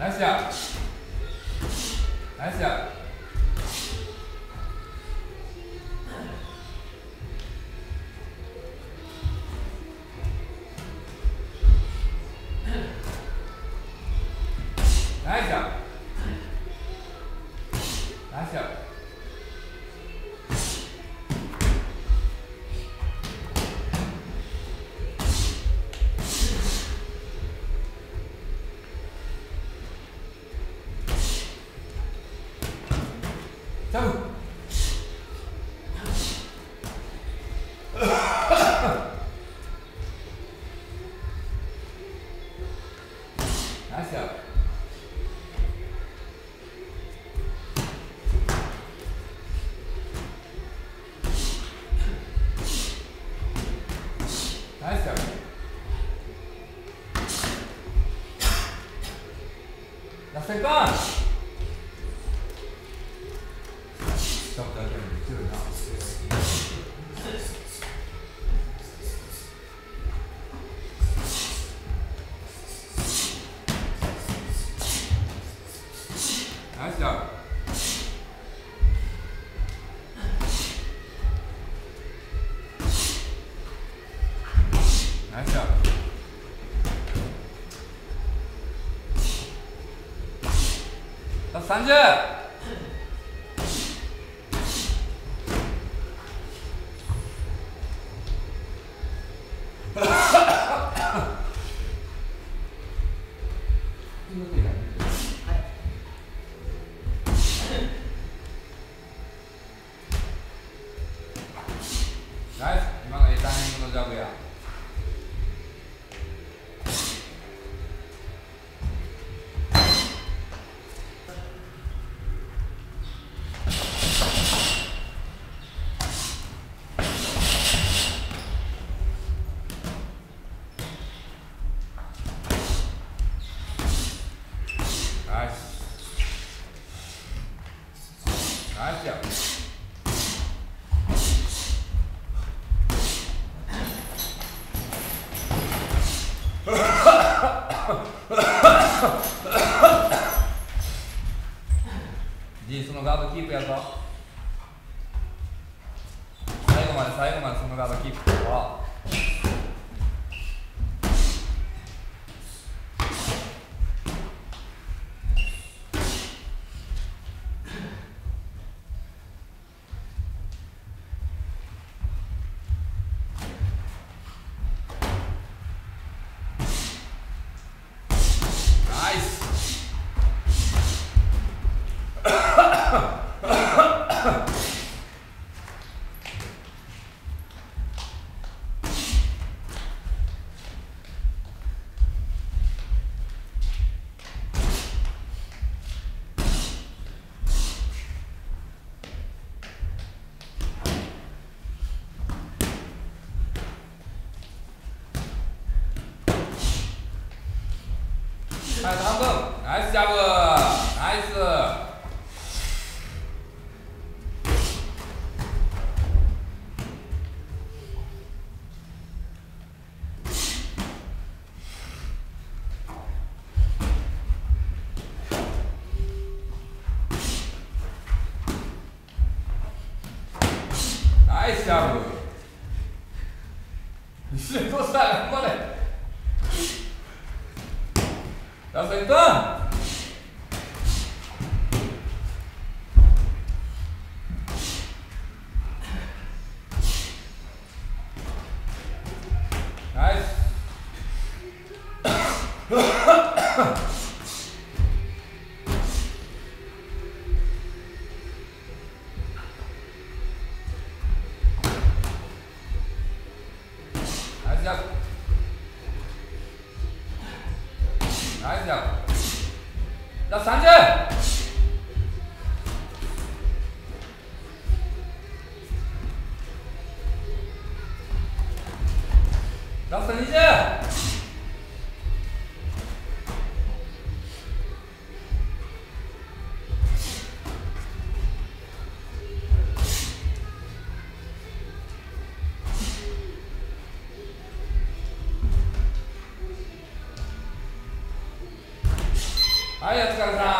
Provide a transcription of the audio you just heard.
ナイスやナイスやジャブ30ナイス今の A タイミングのジャブや。ナイスやジー そのガードキープやぞ。最後まで最後までそのガードキープ。あ 나이스 잡은 나이스 나이스 잡은 이슬 또 싸는 거네 나 센터 哈哈来一下来一下三去老三林去はいお疲れさん。